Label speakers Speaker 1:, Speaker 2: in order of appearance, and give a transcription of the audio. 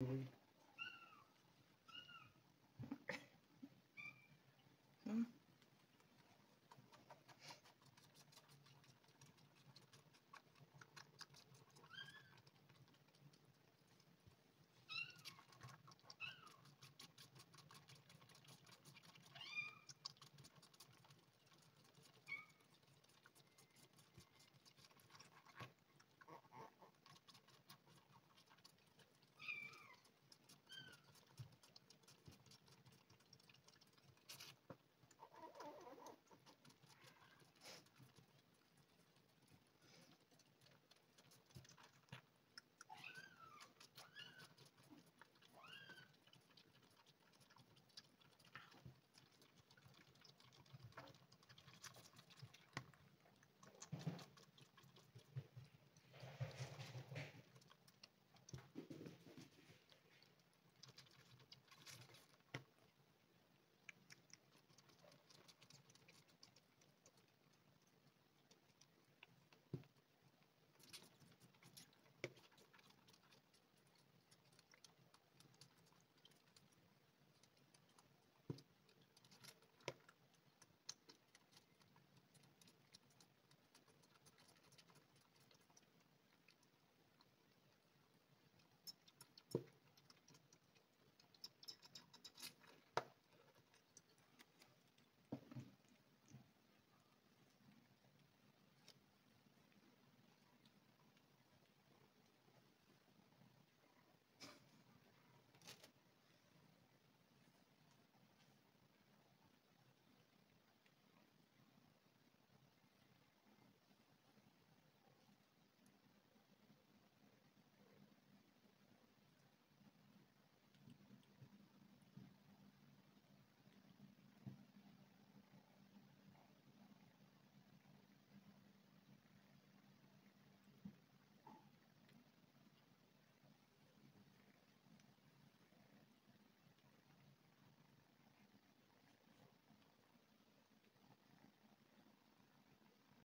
Speaker 1: we